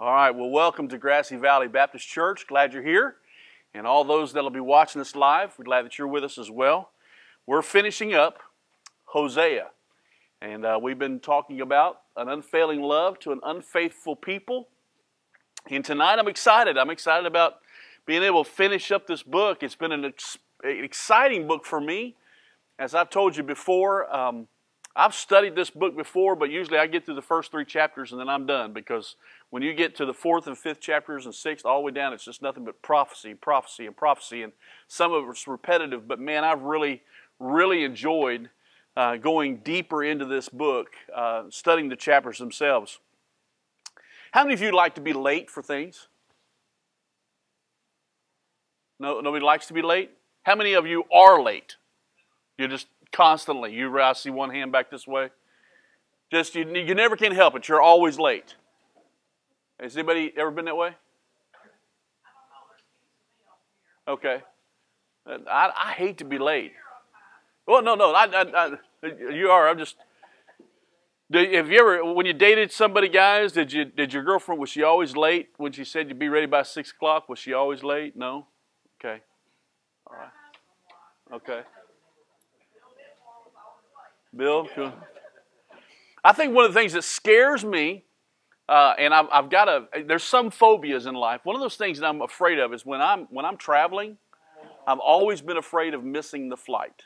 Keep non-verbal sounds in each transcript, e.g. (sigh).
All right, well, welcome to Grassy Valley Baptist Church. Glad you're here. And all those that'll be watching us live, we're glad that you're with us as well. We're finishing up Hosea. And uh, we've been talking about an unfailing love to an unfaithful people. And tonight I'm excited. I'm excited about being able to finish up this book. It's been an ex- exciting book for me. As I've told you before, um, I've studied this book before, but usually I get through the first three chapters and then I'm done because when you get to the fourth and fifth chapters and sixth, all the way down, it's just nothing but prophecy, prophecy, and prophecy. And some of it's repetitive, but man, I've really, really enjoyed uh, going deeper into this book, uh, studying the chapters themselves. How many of you like to be late for things? No, nobody likes to be late. How many of you are late? You're just constantly. You I see one hand back this way. Just you, you never can help it. You're always late. Has anybody ever been that way? Okay. I, I hate to be late. Well, no, no. I, I, I, you are. I'm just. Have you ever, when you dated somebody, guys, did you did your girlfriend was she always late when she said you'd be ready by six o'clock? Was she always late? No. Okay. All right. Okay. Bill? I think one of the things that scares me, uh, and I've, I've, got a, there's some phobias in life. One of those things that I'm afraid of is when I'm, when I'm traveling, I've always been afraid of missing the flight.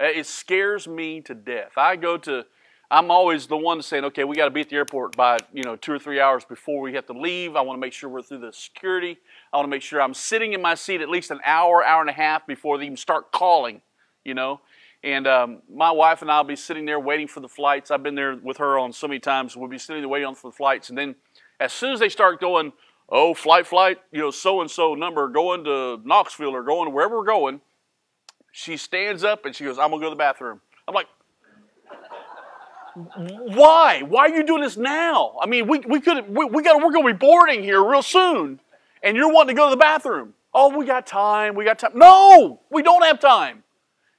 It scares me to death. I go to, I'm always the one saying, okay, we got to be at the airport by, you know, two or three hours before we have to leave. I want to make sure we're through the security. I want to make sure I'm sitting in my seat at least an hour, hour and a half before they even start calling, you know. And um, my wife and I will be sitting there waiting for the flights. I've been there with her on so many times. We'll be sitting there waiting for the flights. And then as soon as they start going, oh, flight, flight, you know, so and so number going to Knoxville or going wherever we're going, she stands up and she goes, I'm going to go to the bathroom. I'm like, why? Why are you doing this now? I mean, we, we could we, we got we're going to be boarding here real soon, and you're wanting to go to the bathroom. Oh, we got time. We got time. No, we don't have time.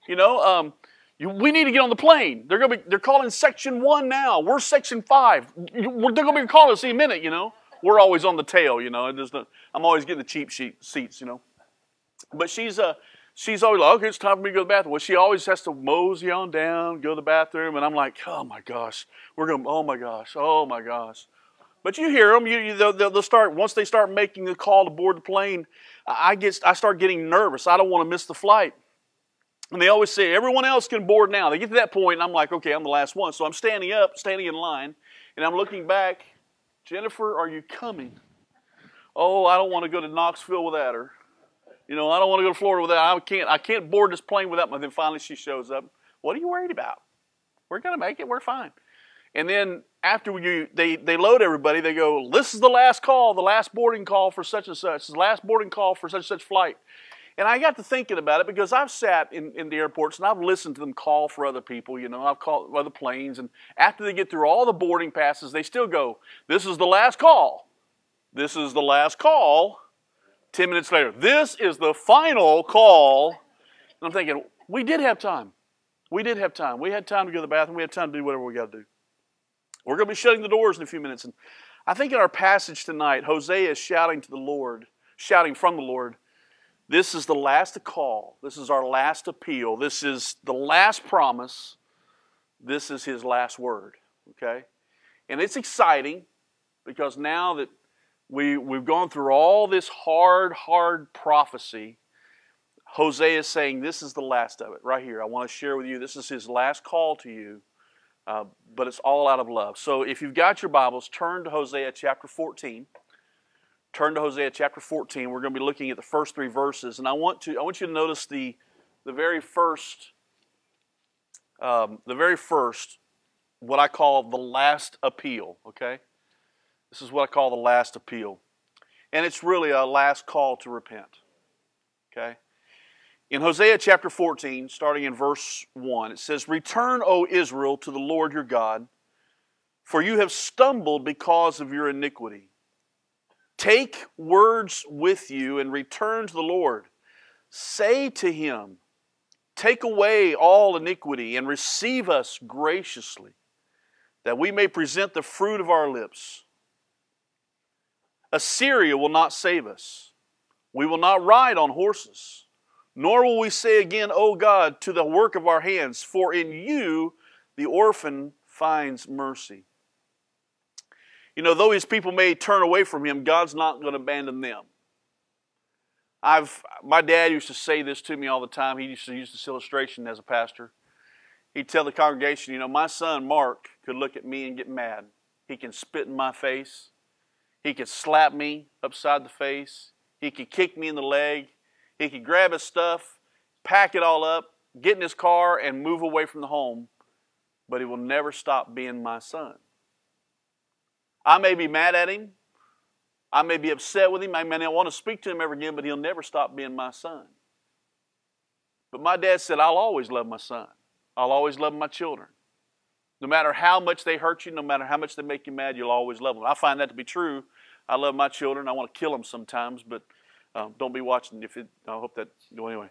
You know, um, you, we need to get on the plane. They're to be, they're calling section one now. We're section five. they're going to be calling us in a minute, you know. We're always on the tail, you know. No, I'm always getting the cheap sheet, seats, you know. But she's, uh, she's always like, okay, it's time for me to go to the bathroom. Well, she always has to mosey on down, go to the bathroom. And I'm like, oh my gosh, we're going, oh my gosh, oh my gosh. But you hear them. You, you they'll, they'll, start once they start making the call to board the plane. I get I start getting nervous. I don't want to miss the flight. And they always say, everyone else can board now. They get to that point, and I'm like, okay, I'm the last one. So I'm standing up, standing in line, and I'm looking back. Jennifer, are you coming? Oh, I don't want to go to Knoxville without her. You know, I don't want to go to Florida without. I can't. I can't board this plane without. And then finally, she shows up. What are you worried about? We're gonna make it. We're fine. And then after you, they they load everybody. They go. This is the last call. The last boarding call for such and such. The last boarding call for such and such flight. And I got to thinking about it because I've sat in, in the airports and I've listened to them call for other people, you know, I've called other planes, and after they get through all the boarding passes, they still go, This is the last call. This is the last call. 10 minutes later, this is the final call. And I'm thinking, we did have time. We did have time. We had time to go to the bathroom. We had time to do whatever we got to do. We're going to be shutting the doors in a few minutes. And I think in our passage tonight, Hosea is shouting to the Lord, shouting from the Lord, this is the last call. This is our last appeal. This is the last promise. This is his last word. Okay? And it's exciting because now that we, we've gone through all this hard, hard prophecy, Hosea is saying, This is the last of it right here. I want to share with you. This is his last call to you, uh, but it's all out of love. So if you've got your Bibles, turn to Hosea chapter 14 turn to Hosea chapter 14. We're going to be looking at the first three verses, and I want to I want you to notice the the very first um, the very first what I call the last appeal. Okay, this is what I call the last appeal, and it's really a last call to repent. Okay. In Hosea chapter 14, starting in verse 1, it says, Return, O Israel, to the Lord your God, for you have stumbled because of your iniquity. Take words with you and return to the Lord. Say to him, Take away all iniquity and receive us graciously, that we may present the fruit of our lips. Assyria will not save us. We will not ride on horses, nor will we say again, O God, to the work of our hands, for in you the orphan finds mercy. You know, though his people may turn away from him, God's not going to abandon them. I've my dad used to say this to me all the time. He used to use this illustration as a pastor. He'd tell the congregation, you know, my son Mark could look at me and get mad. He can spit in my face. He could slap me upside the face. He could kick me in the leg. He could grab his stuff, pack it all up, get in his car, and move away from the home. But he will never stop being my son. I may be mad at him. I may be upset with him. I may not want to speak to him ever again, but he'll never stop being my son. But my dad said, I'll always love my son. I'll always love my children. No matter how much they hurt you, no matter how much they make you mad, you'll always love them. I find that to be true. I love my children. I want to kill them sometimes, but um, don't be watching. If it, I hope that. Well, anyway,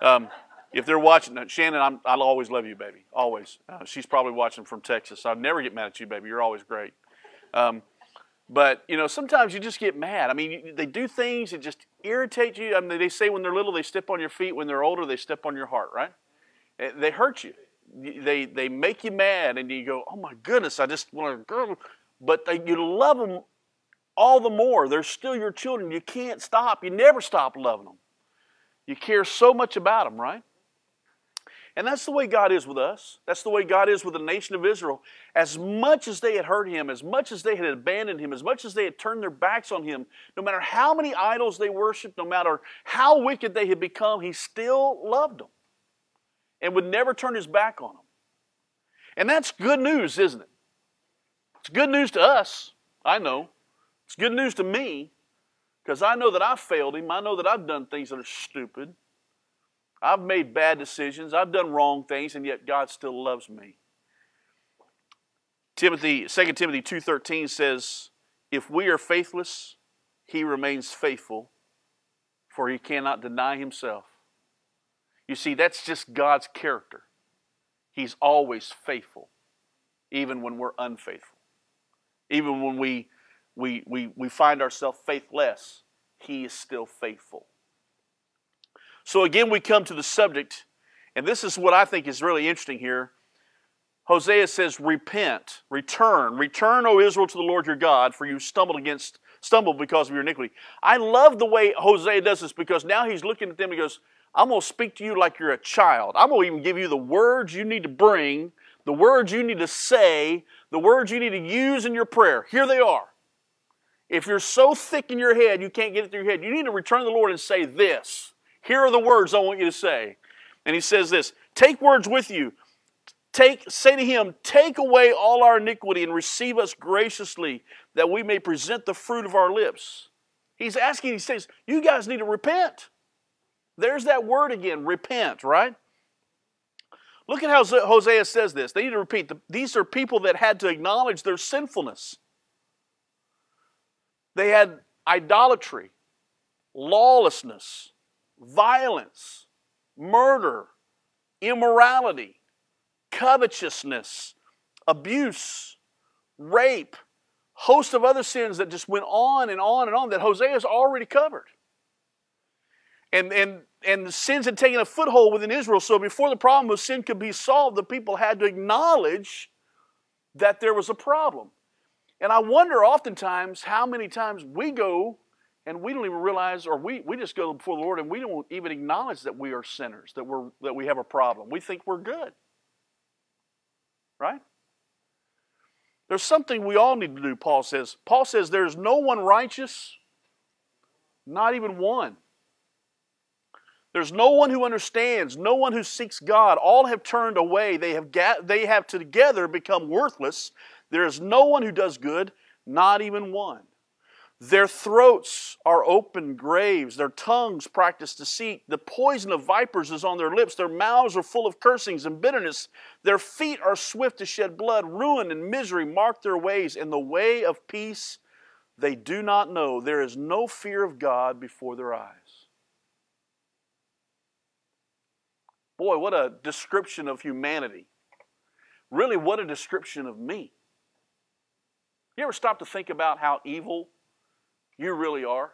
um, if they're watching, uh, Shannon, i will always love you, baby. Always. Uh, she's probably watching from Texas. I'd never get mad at you, baby. You're always great. Um, but you know, sometimes you just get mad. I mean, they do things that just irritate you. I mean, they say when they're little, they step on your feet. When they're older, they step on your heart. Right? Eh, they hurt you they they make you mad, and you go, "Oh my goodness, I just want to go," but they, you love them all the more. They're still your children. You can't stop. You never stop loving them. You care so much about them, right? And that's the way God is with us. That's the way God is with the nation of Israel. As much as they had hurt him, as much as they had abandoned him, as much as they had turned their backs on him, no matter how many idols they worshiped, no matter how wicked they had become, he still loved them and would never turn his back on them. And that's good news, isn't it? It's good news to us, I know. It's good news to me because I know that I've failed him. I know that I've done things that are stupid. I've made bad decisions. I've done wrong things, and yet God still loves me. Timothy, 2 Timothy 2.13 says, If we are faithless, he remains faithful, for he cannot deny himself. You see, that's just God's character. He's always faithful, even when we're unfaithful. Even when we, we, we, we find ourselves faithless, He is still faithful. So again, we come to the subject, and this is what I think is really interesting here. Hosea says, Repent, return, return, O Israel, to the Lord your God, for you stumbled against, stumbled because of your iniquity. I love the way Hosea does this because now he's looking at them and he goes, I'm going to speak to you like you're a child. I'm going to even give you the words you need to bring, the words you need to say, the words you need to use in your prayer. Here they are. If you're so thick in your head you can't get it through your head, you need to return to the Lord and say this. Here are the words I want you to say. And he says this Take words with you. Take, say to him, Take away all our iniquity and receive us graciously, that we may present the fruit of our lips. He's asking, he says, You guys need to repent. There's that word again, repent, right? Look at how Hosea says this. They need to repeat. These are people that had to acknowledge their sinfulness. They had idolatry, lawlessness, violence, murder, immorality, covetousness, abuse, rape, host of other sins that just went on and on and on that Hosea has already covered and, and, and the sins had taken a foothold within Israel. So before the problem of sin could be solved, the people had to acknowledge that there was a problem. And I wonder oftentimes how many times we go and we don't even realize, or we, we just go before the Lord and we don't even acknowledge that we are sinners, that, we're, that we have a problem. We think we're good. Right? There's something we all need to do, Paul says. Paul says there's no one righteous, not even one. There's no one who understands, no one who seeks God. All have turned away. They have, ga- they have together become worthless. There is no one who does good, not even one. Their throats are open graves. Their tongues practice deceit. The poison of vipers is on their lips. Their mouths are full of cursings and bitterness. Their feet are swift to shed blood. Ruin and misery mark their ways. In the way of peace they do not know. There is no fear of God before their eyes. Boy, what a description of humanity. Really, what a description of me. You ever stop to think about how evil You really are.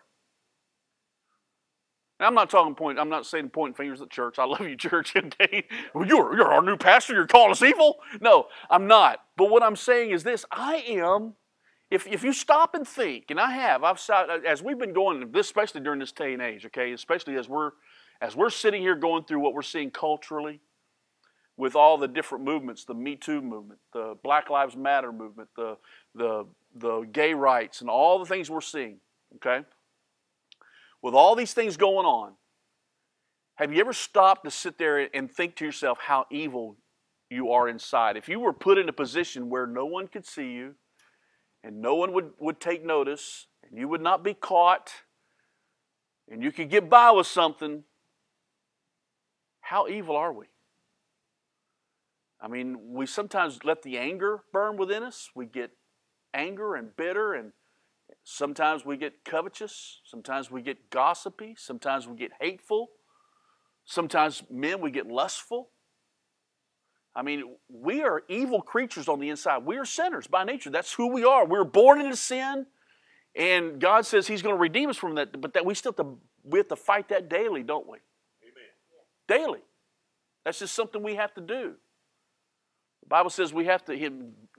Now, I'm not talking point. I'm not saying pointing fingers at church. I love you, (laughs) church. Okay, well, you're you're our new pastor. You're calling us evil. No, I'm not. But what I'm saying is this: I am. If if you stop and think, and I have, I've as we've been going, especially during this day and age. Okay, especially as we're as we're sitting here going through what we're seeing culturally, with all the different movements, the Me Too movement, the Black Lives Matter movement, the the the gay rights, and all the things we're seeing. Okay with all these things going on, have you ever stopped to sit there and think to yourself how evil you are inside? If you were put in a position where no one could see you and no one would, would take notice and you would not be caught and you could get by with something, how evil are we? I mean, we sometimes let the anger burn within us. We get anger and bitter and Sometimes we get covetous. Sometimes we get gossipy. Sometimes we get hateful. Sometimes, men, we get lustful. I mean, we are evil creatures on the inside. We are sinners by nature. That's who we are. We're born into sin, and God says He's going to redeem us from that. But that we still have to, we have to fight that daily, don't we? Amen. Daily. That's just something we have to do. The Bible says we have to. He,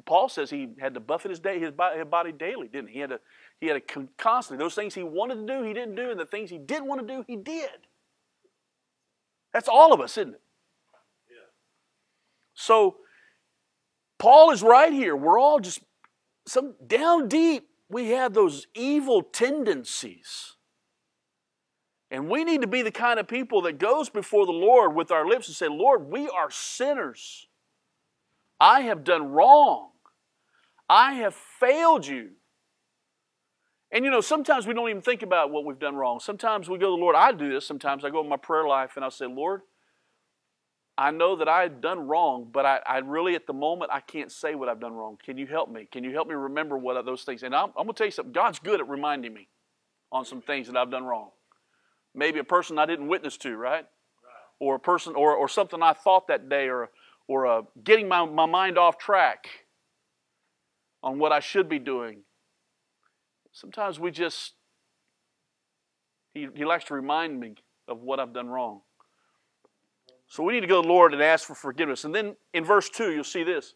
Paul says he had to buffet his day, his body daily, didn't he? He had to he had to constantly, those things he wanted to do, he didn't do, and the things he didn't want to do, he did. That's all of us, isn't it? Yeah. So, Paul is right here. We're all just, some down deep, we have those evil tendencies. And we need to be the kind of people that goes before the Lord with our lips and say, Lord, we are sinners. I have done wrong. I have failed you. And you know, sometimes we don't even think about what we've done wrong. Sometimes we go to the Lord. I do this. Sometimes I go in my prayer life and I say, Lord, I know that I had done wrong, but I, I, really, at the moment, I can't say what I've done wrong. Can you help me? Can you help me remember what are those things? And I'm, I'm going to tell you something. God's good at reminding me on some things that I've done wrong. Maybe a person I didn't witness to, right? Or a person, or, or something I thought that day, or, or uh, getting my, my mind off track on what I should be doing. Sometimes we just, he, he likes to remind me of what I've done wrong. So we need to go to the Lord and ask for forgiveness. And then in verse 2, you'll see this.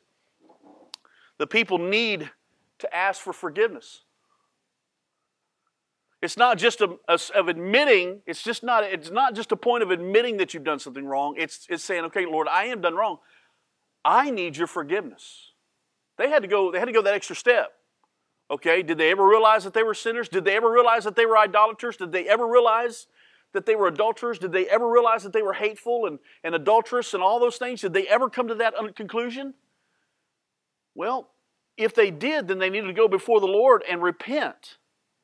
The people need to ask for forgiveness. It's not just a, a, of admitting, it's just not, it's not just a point of admitting that you've done something wrong. It's, it's saying, okay, Lord, I am done wrong. I need your forgiveness. They had to go, they had to go that extra step. Okay, did they ever realize that they were sinners? Did they ever realize that they were idolaters? Did they ever realize that they were adulterers? Did they ever realize that they were hateful and, and adulterous and all those things? Did they ever come to that conclusion? Well, if they did, then they needed to go before the Lord and repent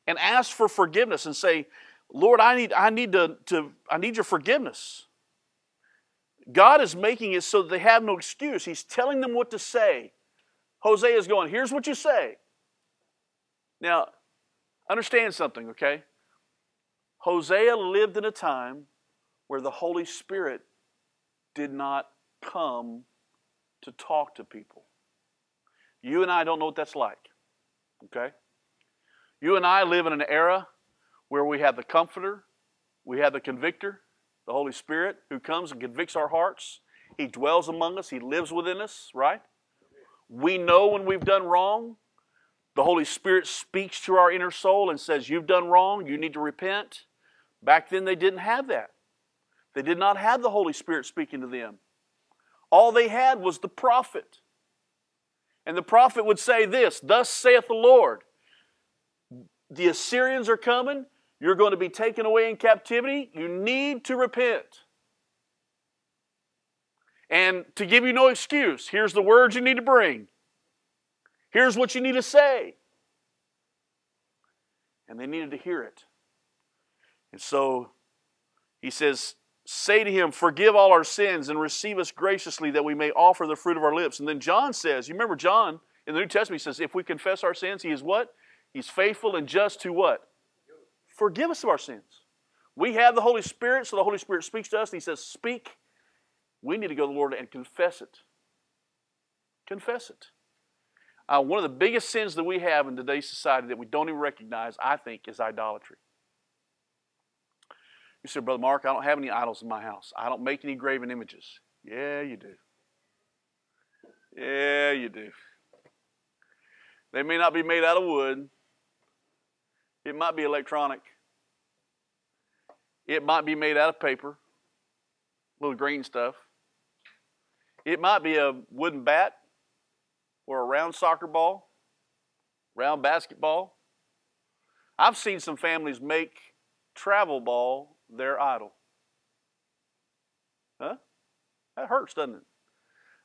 and ask for forgiveness and say, Lord, I need, I need, to, to, I need your forgiveness. God is making it so that they have no excuse. He's telling them what to say. Hosea is going, here's what you say. Now, understand something, okay? Hosea lived in a time where the Holy Spirit did not come to talk to people. You and I don't know what that's like, okay? You and I live in an era where we have the Comforter, we have the Convictor, the Holy Spirit, who comes and convicts our hearts. He dwells among us, He lives within us, right? We know when we've done wrong. The Holy Spirit speaks to our inner soul and says, You've done wrong, you need to repent. Back then, they didn't have that. They did not have the Holy Spirit speaking to them. All they had was the prophet. And the prophet would say this Thus saith the Lord, the Assyrians are coming, you're going to be taken away in captivity, you need to repent. And to give you no excuse, here's the words you need to bring. Here's what you need to say. And they needed to hear it. And so he says, Say to him, Forgive all our sins and receive us graciously that we may offer the fruit of our lips. And then John says, You remember John in the New Testament, he says, If we confess our sins, he is what? He's faithful and just to what? Forgive us of our sins. We have the Holy Spirit, so the Holy Spirit speaks to us, and he says, Speak. We need to go to the Lord and confess it. Confess it. Uh, one of the biggest sins that we have in today's society that we don't even recognize, I think, is idolatry. You said, Brother Mark, I don't have any idols in my house. I don't make any graven images. Yeah, you do. Yeah, you do. They may not be made out of wood, it might be electronic, it might be made out of paper, little green stuff. It might be a wooden bat or a round soccer ball, round basketball. I've seen some families make travel ball their idol. Huh? That hurts, doesn't it?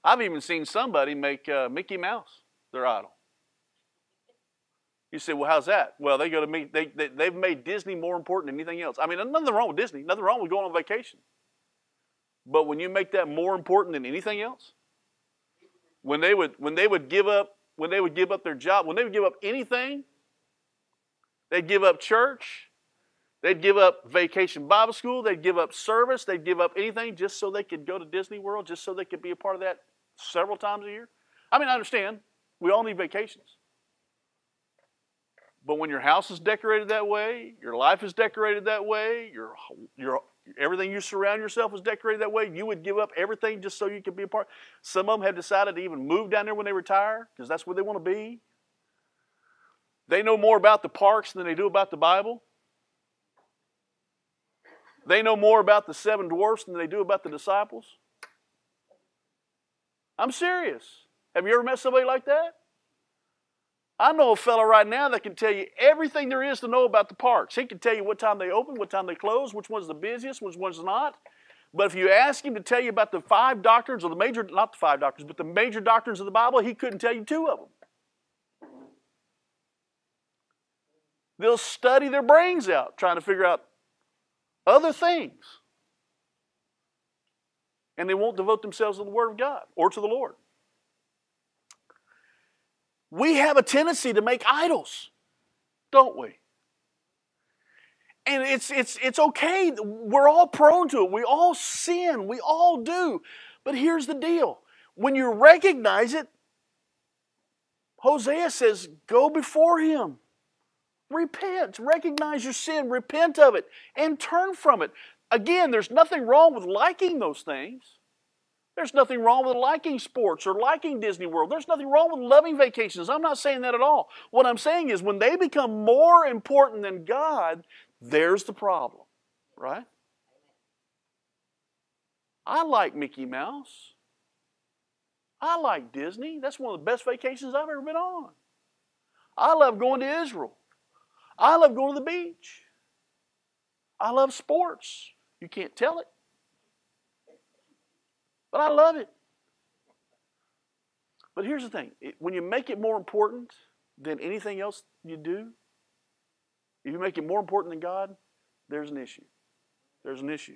I've even seen somebody make uh, Mickey Mouse their idol. You say, well, how's that? Well, they go to meet, they, they, they've made Disney more important than anything else. I mean, nothing wrong with Disney, nothing wrong with going on vacation. But when you make that more important than anything else, when they would when they would give up when they would give up their job, when they would give up anything, they'd give up church, they'd give up vacation Bible school, they'd give up service, they'd give up anything just so they could go to Disney World, just so they could be a part of that several times a year. I mean, I understand. We all need vacations. But when your house is decorated that way, your life is decorated that way, your, your everything you surround yourself is decorated that way, you would give up everything just so you could be a part. Some of them have decided to even move down there when they retire because that's where they want to be. They know more about the parks than they do about the Bible. They know more about the seven dwarfs than they do about the disciples. I'm serious. Have you ever met somebody like that? I know a fellow right now that can tell you everything there is to know about the parks. He can tell you what time they open, what time they close, which one's the busiest, which one's not. But if you ask him to tell you about the five doctrines, or the major, not the five doctrines, but the major doctrines of the Bible, he couldn't tell you two of them. They'll study their brains out trying to figure out other things. And they won't devote themselves to the Word of God or to the Lord we have a tendency to make idols, don't we? And it's, it's, it's okay. We're all prone to it. We all sin. We all do. But here's the deal when you recognize it, Hosea says, go before him. Repent. Recognize your sin. Repent of it. And turn from it. Again, there's nothing wrong with liking those things. There's nothing wrong with liking sports or liking Disney World. There's nothing wrong with loving vacations. I'm not saying that at all. What I'm saying is when they become more important than God, there's the problem, right? I like Mickey Mouse. I like Disney. That's one of the best vacations I've ever been on. I love going to Israel. I love going to the beach. I love sports. You can't tell it. But I love it. But here's the thing when you make it more important than anything else you do, if you make it more important than God, there's an issue. There's an issue.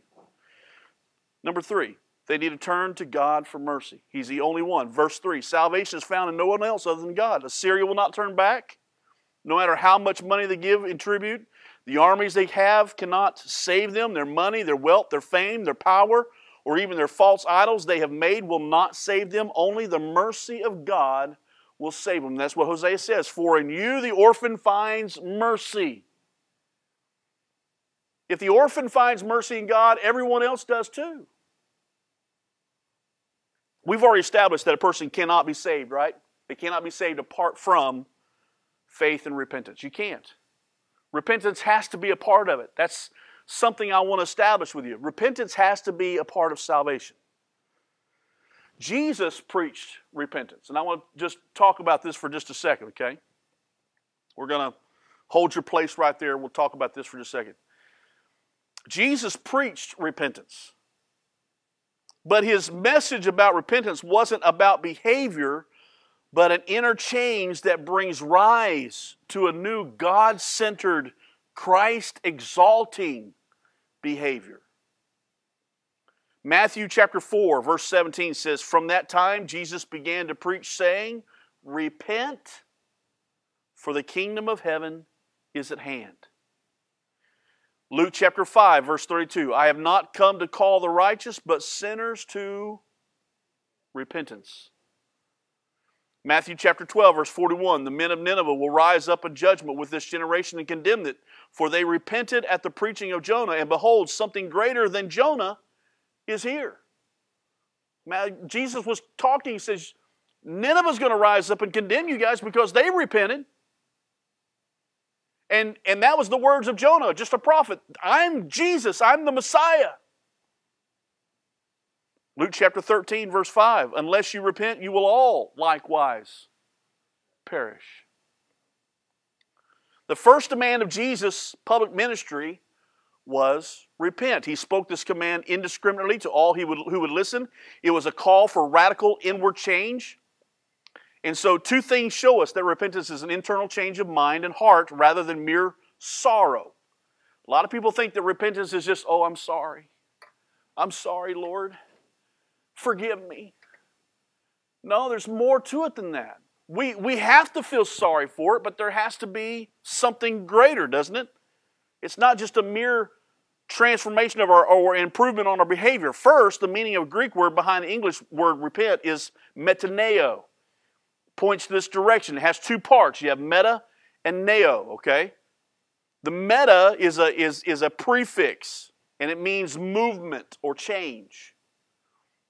Number three, they need to turn to God for mercy. He's the only one. Verse 3 Salvation is found in no one else other than God. Assyria will not turn back, no matter how much money they give in tribute. The armies they have cannot save them. Their money, their wealth, their fame, their power or even their false idols they have made will not save them. Only the mercy of God will save them. That's what Hosea says. For in you the orphan finds mercy. If the orphan finds mercy in God, everyone else does too. We've already established that a person cannot be saved, right? They cannot be saved apart from faith and repentance. You can't. Repentance has to be a part of it. That's something I want to establish with you. Repentance has to be a part of salvation. Jesus preached repentance. And I want to just talk about this for just a second, okay? We're going to hold your place right there. We'll talk about this for just a second. Jesus preached repentance. But his message about repentance wasn't about behavior, but an inner change that brings rise to a new God centered, Christ exalting behavior. Matthew chapter 4, verse 17 says, From that time Jesus began to preach, saying, Repent, for the kingdom of heaven is at hand. Luke chapter 5, verse 32 I have not come to call the righteous, but sinners to repentance. Matthew chapter 12, verse 41 The men of Nineveh will rise up in judgment with this generation and condemn it, for they repented at the preaching of Jonah, and behold, something greater than Jonah is here. Jesus was talking, he says, Nineveh's going to rise up and condemn you guys because they repented. And, and that was the words of Jonah, just a prophet. I'm Jesus, I'm the Messiah. Luke chapter 13, verse 5 Unless you repent, you will all likewise perish. The first demand of Jesus' public ministry was repent. He spoke this command indiscriminately to all would, who would listen. It was a call for radical inward change. And so, two things show us that repentance is an internal change of mind and heart rather than mere sorrow. A lot of people think that repentance is just, oh, I'm sorry. I'm sorry, Lord. Forgive me. No, there's more to it than that. We, we have to feel sorry for it, but there has to be something greater, doesn't it? It's not just a mere transformation of our or improvement on our behavior. First, the meaning of Greek word behind the English word repent is metaneo points to this direction. It has two parts. You have meta and neo, okay? The meta is a, is, is a prefix, and it means movement or change.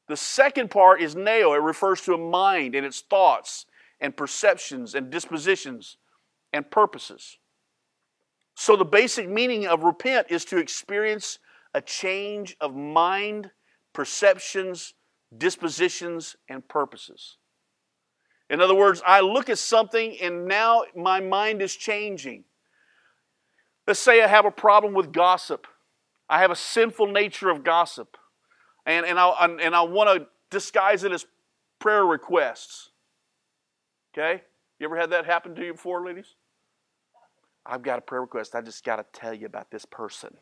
The second part is neo. It refers to a mind and its thoughts and perceptions and dispositions and purposes. So, the basic meaning of repent is to experience a change of mind, perceptions, dispositions, and purposes. In other words, I look at something and now my mind is changing. Let's say I have a problem with gossip. I have a sinful nature of gossip. And, and, I, and I want to disguise it as prayer requests. Okay? You ever had that happen to you before, ladies? I've got a prayer request. I just got to tell you about this person.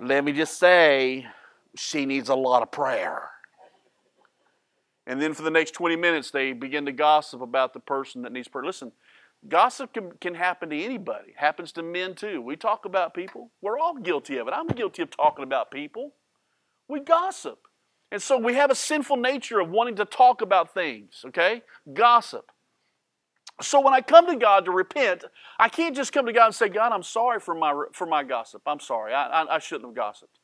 Let me just say, she needs a lot of prayer. And then for the next 20 minutes, they begin to gossip about the person that needs prayer. Listen, gossip can, can happen to anybody. It happens to men too. We talk about people. We're all guilty of it. I'm guilty of talking about people. We gossip. And so we have a sinful nature of wanting to talk about things, okay? Gossip. So when I come to God to repent, I can't just come to God and say, God, I'm sorry for my, for my gossip. I'm sorry. I, I, I shouldn't have gossiped.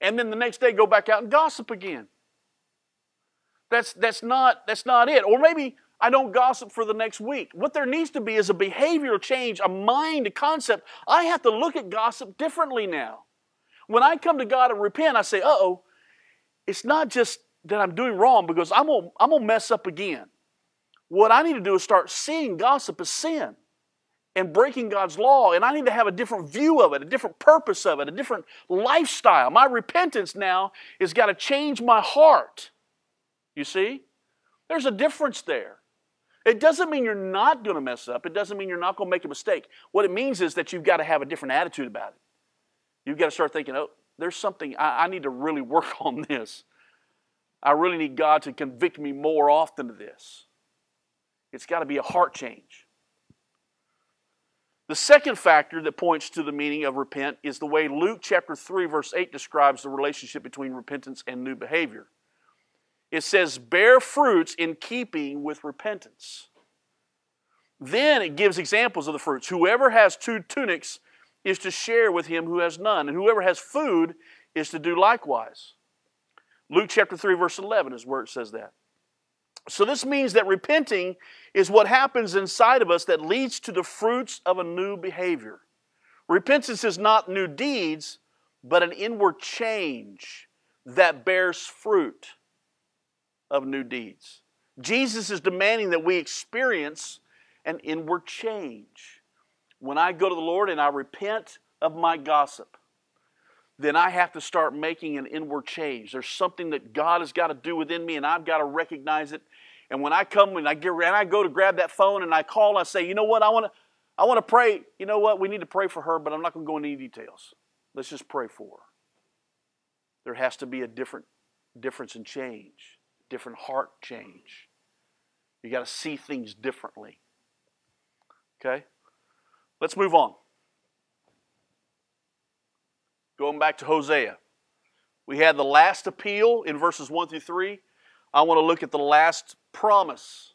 And then the next day go back out and gossip again. That's, that's, not, that's not it. Or maybe I don't gossip for the next week. What there needs to be is a behavioral change, a mind, a concept. I have to look at gossip differently now. When I come to God and repent, I say, uh oh, it's not just that I'm doing wrong because I'm gonna, I'm gonna mess up again. What I need to do is start seeing gossip as sin and breaking God's law. And I need to have a different view of it, a different purpose of it, a different lifestyle. My repentance now has got to change my heart. You see? There's a difference there. It doesn't mean you're not going to mess up. It doesn't mean you're not going to make a mistake. What it means is that you've got to have a different attitude about it. You've got to start thinking, oh, there's something, I, I need to really (laughs) work on this. I really need God to convict me more often of this. It's got to be a heart change. The second factor that points to the meaning of repent is the way Luke chapter 3 verse 8 describes the relationship between repentance and new behavior. It says, bear fruits in keeping with repentance. Then it gives examples of the fruits. Whoever has two tunics is to share with him who has none, and whoever has food is to do likewise. Luke chapter 3, verse 11 is where it says that. So this means that repenting is what happens inside of us that leads to the fruits of a new behavior. Repentance is not new deeds, but an inward change that bears fruit of new deeds. Jesus is demanding that we experience an inward change. When I go to the Lord and I repent of my gossip, then I have to start making an inward change. There's something that God has got to do within me, and I've got to recognize it. And when I come and I get and I go to grab that phone and I call and I say, you know what, I want to I want to pray. You know what, we need to pray for her, but I'm not going to go into any details. Let's just pray for her. There has to be a different difference and change different heart change. You got to see things differently. Okay? Let's move on. Going back to Hosea. We had the last appeal in verses 1 through 3. I want to look at the last promise.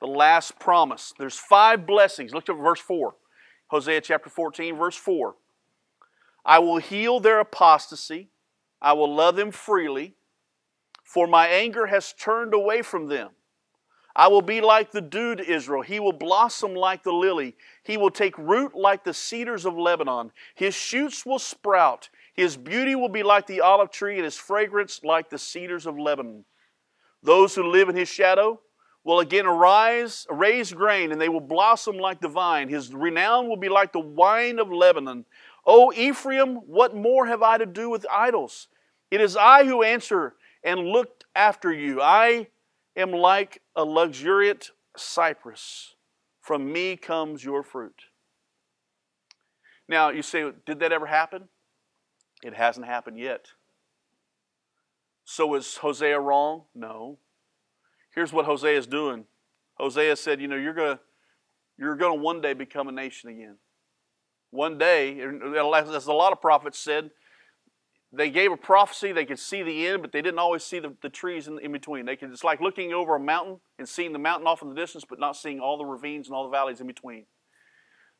The last promise. There's five blessings. Look at verse 4. Hosea chapter 14, verse 4. I will heal their apostasy. I will love them freely, for my anger has turned away from them. I will be like the dew to Israel. He will blossom like the lily. He will take root like the cedars of Lebanon. His shoots will sprout. His beauty will be like the olive tree, and his fragrance like the cedars of Lebanon. Those who live in his shadow will again arise, raise grain, and they will blossom like the vine. His renown will be like the wine of Lebanon. O Ephraim, what more have I to do with idols? It is I who answer and looked after you. I am like a luxuriant cypress. From me comes your fruit. Now, you say, did that ever happen? It hasn't happened yet. So is Hosea wrong? No. Here's what Hosea is doing. Hosea said, you know, you're going to you're going to one day become a nation again. One day, as a lot of prophets said, they gave a prophecy, they could see the end, but they didn't always see the, the trees in, in between. They could, it's like looking over a mountain and seeing the mountain off in the distance, but not seeing all the ravines and all the valleys in between.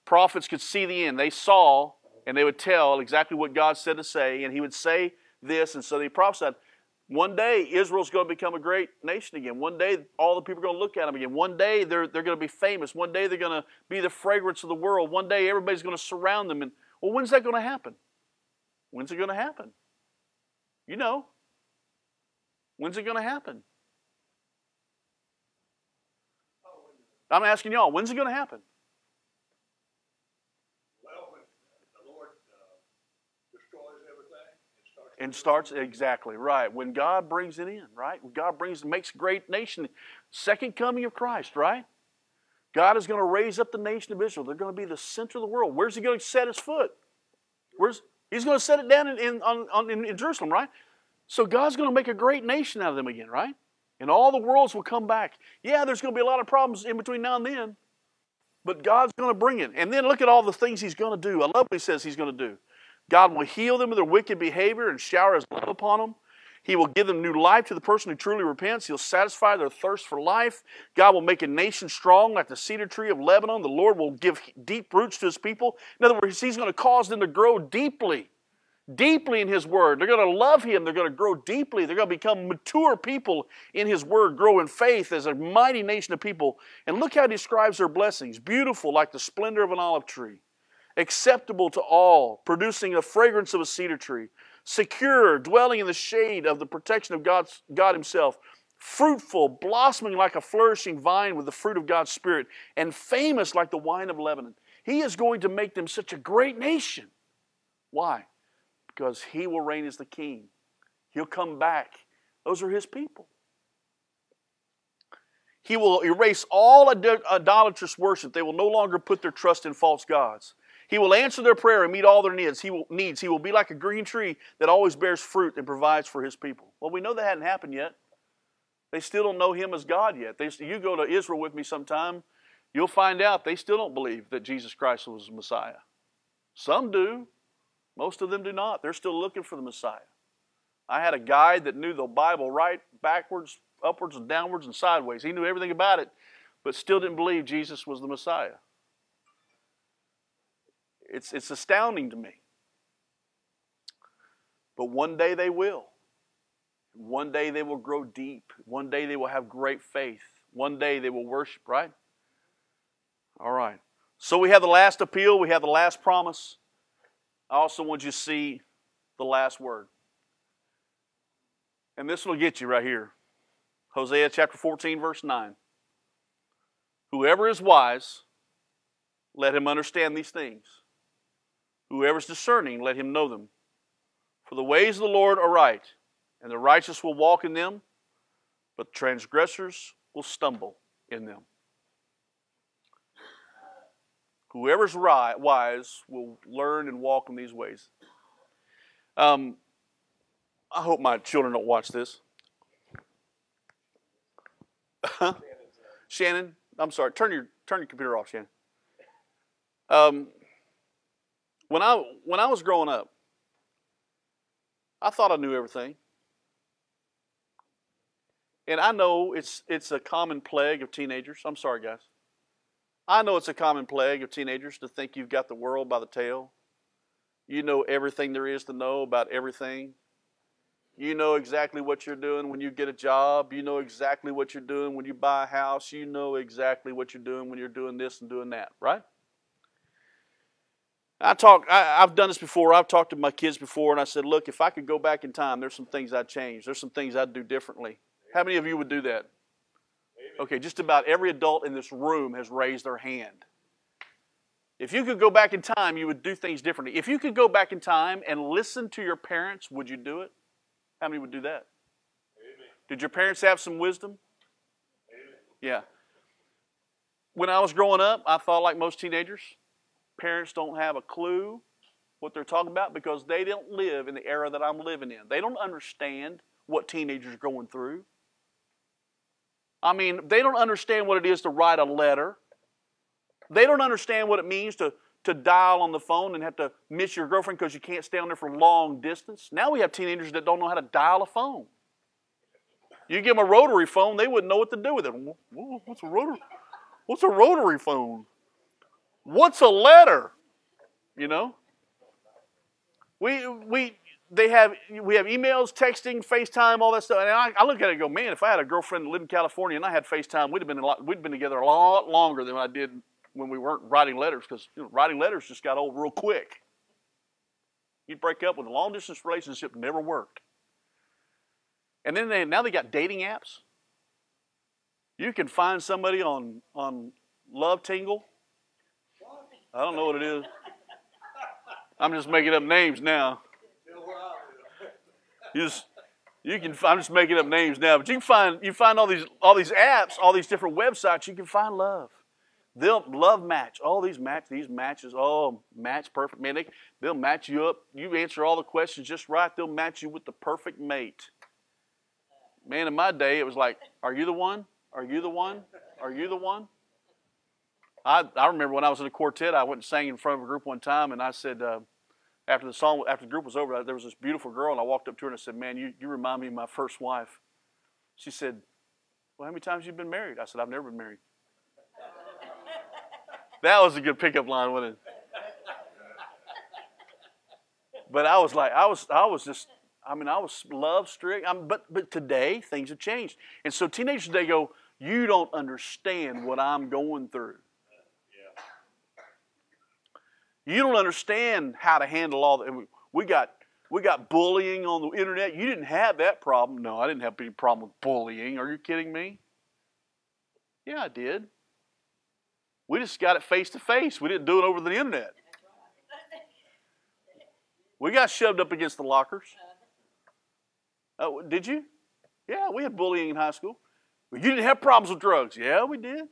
Prophets could see the end. They saw, and they would tell exactly what God said to say, and He would say this, and so they prophesied. One day, Israel's going to become a great nation again. One day, all the people are going to look at them again. One day, they're, they're going to be famous. One day, they're going to be the fragrance of the world. One day, everybody's going to surround them. And, well, when's that going to happen? When's it going to happen? You know. When's it going to happen? I'm asking y'all, when's it going to happen? and starts exactly right when god brings it in right when god brings makes a great nation second coming of christ right god is going to raise up the nation of israel they're going to be the center of the world where's he going to set his foot where's he's going to set it down in, in, on, in, in jerusalem right? So god's going to make a great nation out of them again right? And all the worlds will come back. Yeah there's going to be a lot of problems in between now and then but god's going to bring it. And then look at all the things he's going to do. I love what he says he's going to do. God will heal them of their wicked behavior and shower His love upon them. He will give them new life to the person who truly repents. He'll satisfy their thirst for life. God will make a nation strong like the cedar tree of Lebanon. The Lord will give deep roots to His people. In other words, He's going to cause them to grow deeply, deeply in His Word. They're going to love Him. They're going to grow deeply. They're going to become mature people in His Word, grow in faith as a mighty nation of people. And look how He describes their blessings beautiful like the splendor of an olive tree acceptable to all, producing a fragrance of a cedar tree, secure, dwelling in the shade of the protection of God's, God Himself, fruitful, blossoming like a flourishing vine with the fruit of God's Spirit, and famous like the wine of Lebanon. He is going to make them such a great nation. Why? Because He will reign as the King. He'll come back. Those are His people. He will erase all idolatrous worship. They will no longer put their trust in false gods. He will answer their prayer and meet all their needs. He will, needs. He will be like a green tree that always bears fruit and provides for his people. Well, we know that hadn't happened yet. They still don't know him as God yet. They, you go to Israel with me sometime, you'll find out they still don't believe that Jesus Christ was the Messiah. Some do, most of them do not. They're still looking for the Messiah. I had a guide that knew the Bible right, backwards, upwards, and downwards, and sideways. He knew everything about it, but still didn't believe Jesus was the Messiah. It's, it's astounding to me. But one day they will. One day they will grow deep. One day they will have great faith. One day they will worship, right? All right. So we have the last appeal, we have the last promise. I also want you to see the last word. And this will get you right here. Hosea chapter 14, verse 9. Whoever is wise, let him understand these things. Whoever's discerning, let him know them. For the ways of the Lord are right, and the righteous will walk in them, but transgressors will stumble in them. Whoever's right, wise will learn and walk in these ways. Um, I hope my children don't watch this. Shannon, I'm sorry. Turn your turn your computer off, Shannon. Um, when I when I was growing up, I thought I knew everything. And I know it's it's a common plague of teenagers. I'm sorry, guys. I know it's a common plague of teenagers to think you've got the world by the tail. You know everything there is to know about everything. You know exactly what you're doing when you get a job. You know exactly what you're doing when you buy a house. You know exactly what you're doing when you're doing this and doing that, right? I talk. I, have done this before. I've talked to my kids before, and I said, "Look, if I could go back in time, there's some things I'd change. There's some things I'd do differently." How many of you would do that? Okay, just about every adult in this room has raised their hand. If you could go back in time, you would do things differently. If you could go back in time and listen to your parents, would you do it? How many would do that? Amen. Did your parents have some wisdom? Amen. Yeah. When I was growing up, I thought like most teenagers, parents don't have a clue what they're talking about because they don't live in the era that I'm living in. They don't understand what teenagers are going through. I mean, they don't understand what it is to write a letter. They don't understand what it means to, to dial on the phone and have to miss your girlfriend because you can't stay on there for long distance. Now we have teenagers that don't know how to dial a phone. You give them a rotary phone, they wouldn't know what to do with it. What's a rotary? What's a rotary phone? What's a letter? You know? We, we, they have we have emails, texting, FaceTime, all that stuff. And I, I, look at it and go, man, if I had a girlfriend that lived in California and I had FaceTime, we'd have been a lot, we'd been together a lot longer than I did when we weren't writing letters because you know, writing letters just got old real quick. You'd break up with a long distance relationship never worked. And then they, now they got dating apps. You can find somebody on on Love Tingle. I don't know what it is. I'm just making up names now. You just you can I'm just making up names now, but you can find you find all these all these apps, all these different websites. You can find love. They'll love match all these match these matches. Oh, match perfect man. They they'll match you up. You answer all the questions just right. They'll match you with the perfect mate. Man, in my day, it was like, are you the one? Are you the one? Are you the one? I, I remember when I was in a quartet, I went and sang in front of a group one time, and I said, uh, after the song, after the group was over, there was this beautiful girl, and I walked up to her and I said, "Man, you, you remind me of my first wife." She said, "Well, how many times you been married?" I said, "I've never been married." (laughs) that was a good pickup line, wasn't it? But I was like, I was, I was just, I mean, I was love strict. I'm, but but today things have changed, and so teenagers today go, "You don't understand what I'm going through." You don't understand how to handle all that. We got we got bullying on the internet. You didn't have that problem. No, I didn't have any problem with bullying. Are you kidding me? Yeah, I did. We just got it face to face. We didn't do it over the internet. We got shoved up against the lockers. Uh, did you? Yeah, we had bullying in high school. You didn't have problems with drugs. Yeah, we did.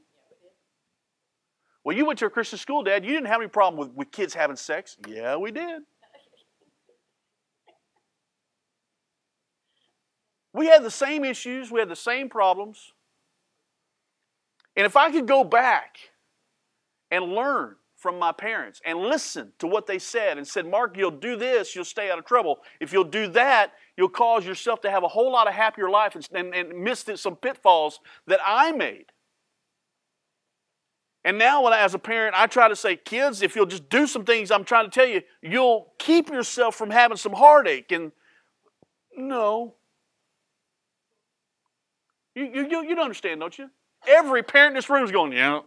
Well, you went to a Christian school, Dad. You didn't have any problem with, with kids having sex. Yeah, we did. We had the same issues, we had the same problems. And if I could go back and learn from my parents and listen to what they said and said, Mark, you'll do this, you'll stay out of trouble. If you'll do that, you'll cause yourself to have a whole lot of happier life and, and, and miss some pitfalls that I made. And now, when I, as a parent, I try to say, kids, if you'll just do some things I'm trying to tell you, you'll keep yourself from having some heartache. And no. You, you, you, you don't understand, don't you? Every parent in this room is going, yeah.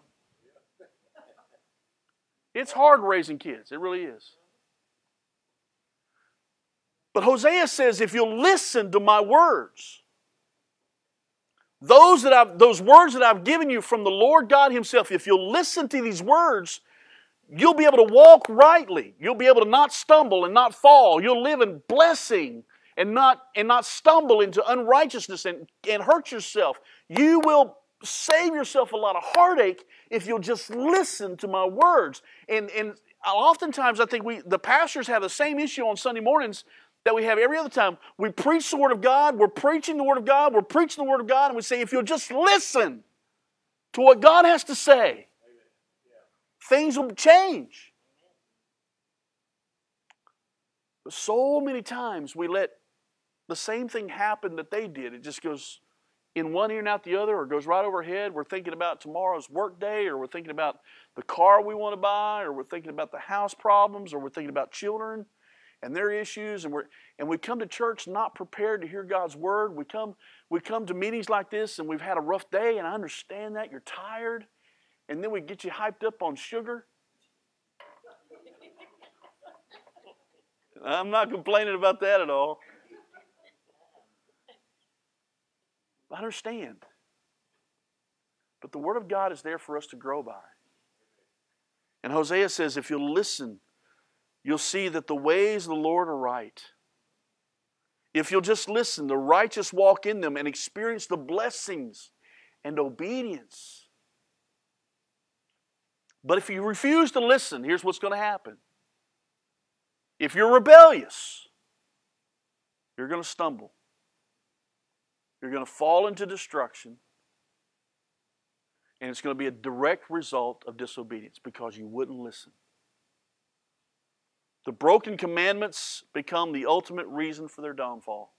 It's hard raising kids. It really is. But Hosea says, if you'll listen to my words, those that I've, those words that I've given you from the Lord God Himself, if you'll listen to these words, you'll be able to walk rightly. You'll be able to not stumble and not fall. You'll live in blessing and not and not stumble into unrighteousness and, and hurt yourself. You will save yourself a lot of heartache if you'll just listen to my words. And and oftentimes I think we the pastors have the same issue on Sunday mornings that we have every other time. We preach the Word of God, we're preaching the Word of God, we're preaching the Word of God, and we say, if you'll just listen to what God has to say, things will change. But so many times we let the same thing happen that they did. It just goes, in one ear and out the other, or goes right overhead. We're thinking about tomorrow's work day, or we're thinking about the car we want to buy, or we're thinking about the house problems, or we're thinking about children and their issues, and we and we come to church not prepared to hear God's word. We come we come to meetings like this, and we've had a rough day, and I understand that you're tired, and then we get you hyped up on sugar. (laughs) I'm not complaining about that at all. I understand. But the Word of God is there for us to grow by. And Hosea says, if you'll listen, you'll see that the ways of the Lord are right. If you'll just listen, the righteous walk in them and experience the blessings and obedience. But if you refuse to listen, here's what's going to happen. If you're rebellious, you're going to stumble. You're going to fall into destruction. And it's going to be a direct result of disobedience because you wouldn't listen. The broken commandments become the ultimate reason for their downfall.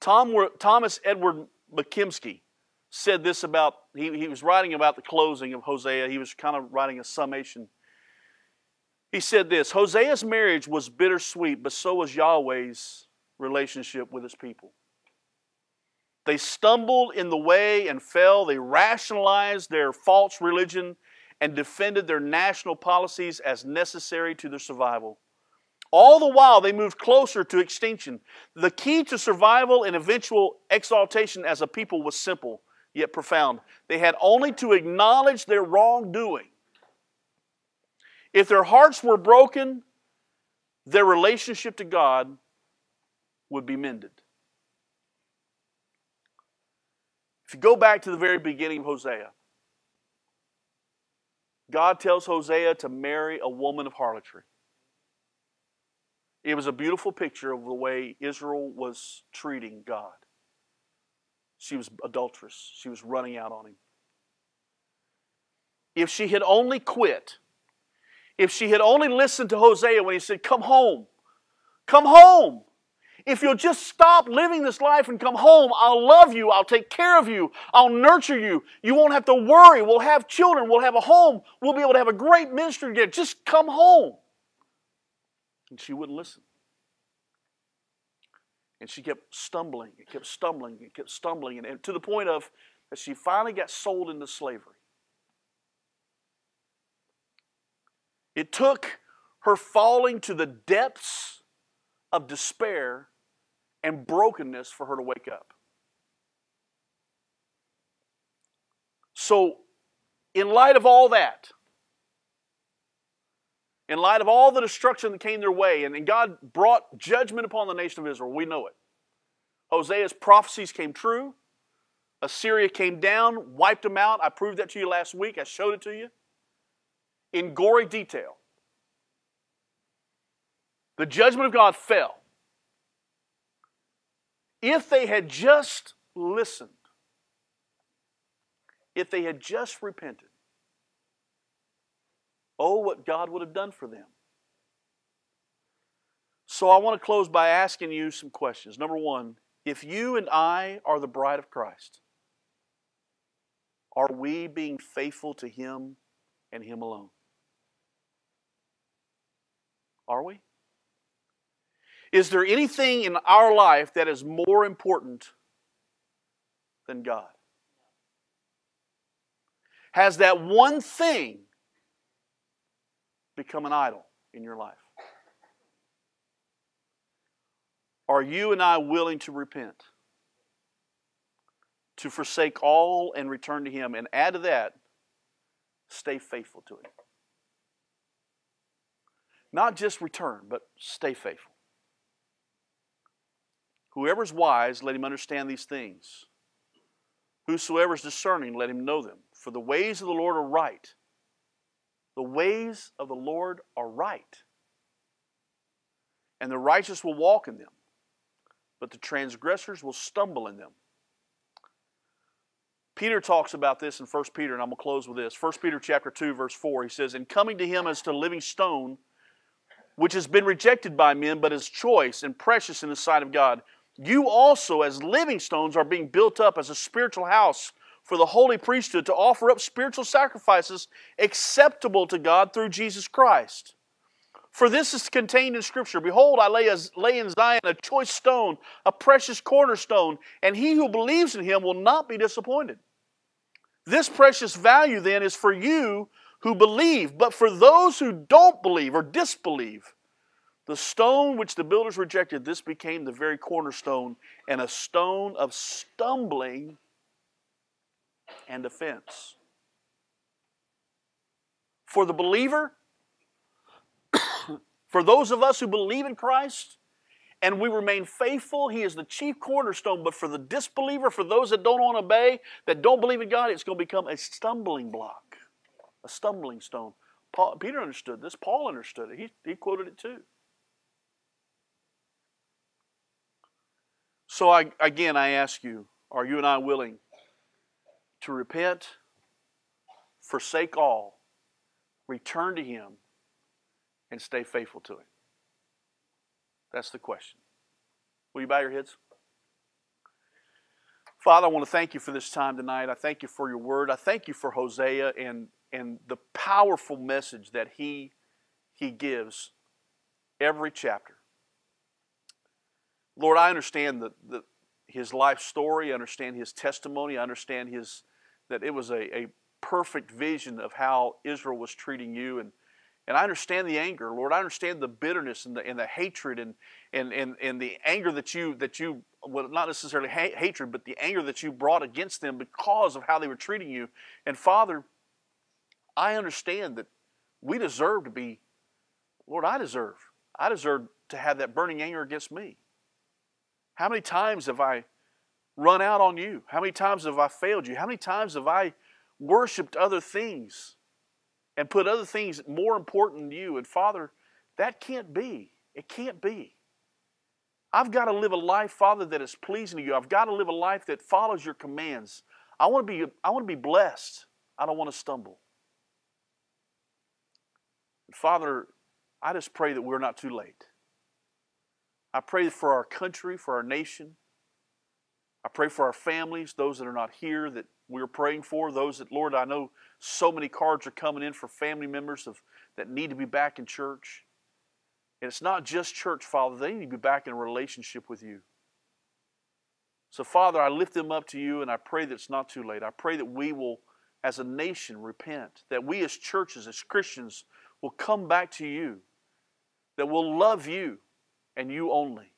Tom, Thomas Edward McComiskey said this about, he, he was writing about the closing of Hosea. He was kind of writing a summation. He said this Hosea's marriage was bittersweet, but so was Yahweh's relationship with his people. They stumbled in the way and fell. They rationalized their false religion and defended their national policies as necessary to their survival. All the while, they moved closer to extinction. The key to survival and eventual exaltation as a people was simple yet profound. They had only to acknowledge their wrongdoing. If their hearts were broken, their relationship to God would be mended. If you go back to the very beginning of Hosea, God tells Hosea to marry a woman of harlotry. It was a beautiful picture of the way Israel was treating God. She was adulterous, she was running out on him. If she had only quit, if she had only listened to Hosea when he said, Come home, come home. If you'll just stop living this life and come home, I'll love you. I'll take care of you. I'll nurture you. You won't have to worry. We'll have children. We'll have a home. We'll be able to have a great ministry together. Just come home. And she wouldn't listen. And she kept stumbling and kept stumbling and kept stumbling, and, and to the point of that she finally got sold into slavery. It took her falling to the depths of despair and brokenness for her to wake up. So, in light of all that, in light of all the destruction that came their way, and, and God brought judgment upon the nation of Israel, we know it. Hosea's prophecies came true. Assyria came down, wiped them out. I proved that to you last week. I showed it to you in gory detail. The judgment of God fell if they had just listened, if they had just repented, oh, what God would have done for them. So I want to close by asking you some questions. Number one, if you and I are the bride of Christ, are we being faithful to Him and Him alone? Are we? Is there anything in our life that is more important than God? Has that one thing become an idol in your life? Are you and I willing to repent? To forsake all and return to Him? And add to that, stay faithful to Him. Not just return, but stay faithful. Whoever's wise, let him understand these things. Whosoever is discerning, let him know them. For the ways of the Lord are right. The ways of the Lord are right. And the righteous will walk in them, but the transgressors will stumble in them. Peter talks about this in 1 Peter, and I'm going to close with this. 1 Peter chapter 2, verse 4, he says, In coming to him as to a living stone, which has been rejected by men, but is choice and precious in the sight of God, you also, as living stones, are being built up as a spiritual house for the holy priesthood to offer up spiritual sacrifices acceptable to God through Jesus Christ. For this is contained in Scripture Behold, I lay, lay in Zion a choice stone, a precious cornerstone, and he who believes in him will not be disappointed. This precious value then is for you who believe, but for those who don't believe or disbelieve, the stone which the builders rejected, this became the very cornerstone and a stone of stumbling and offense. For the believer, (coughs) for those of us who believe in Christ and we remain faithful, He is the chief cornerstone. But for the disbeliever, for those that don't want to obey, that don't believe in God, it's going to become a stumbling block, a stumbling stone. Paul, Peter understood this. Paul understood it. He, he quoted it too. So, I, again, I ask you are you and I willing to repent, forsake all, return to Him, and stay faithful to Him? That's the question. Will you bow your heads? Father, I want to thank you for this time tonight. I thank you for your word. I thank you for Hosea and, and the powerful message that he, he gives every chapter. Lord, I understand the, the, his life story. I understand his testimony. I understand his, that it was a, a perfect vision of how Israel was treating you. And, and I understand the anger, Lord. I understand the bitterness and the, and the hatred and, and, and, and the anger that you, that you well, not necessarily ha- hatred, but the anger that you brought against them because of how they were treating you. And Father, I understand that we deserve to be, Lord, I deserve. I deserve to have that burning anger against me. How many times have I run out on you? How many times have I failed you? How many times have I worshiped other things and put other things more important than you? And Father, that can't be. It can't be. I've got to live a life, Father, that is pleasing to you. I've got to live a life that follows your commands. I want to be, I want to be blessed. I don't want to stumble. Father, I just pray that we're not too late. I pray for our country, for our nation. I pray for our families, those that are not here that we're praying for, those that, Lord, I know so many cards are coming in for family members of, that need to be back in church. And it's not just church, Father, they need to be back in a relationship with you. So, Father, I lift them up to you and I pray that it's not too late. I pray that we will, as a nation, repent, that we as churches, as Christians, will come back to you, that we'll love you, and you only.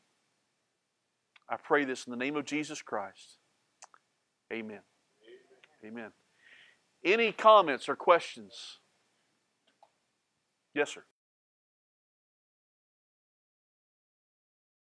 I pray this in the name of Jesus Christ. Amen. Amen. Any comments or questions? Yes, sir.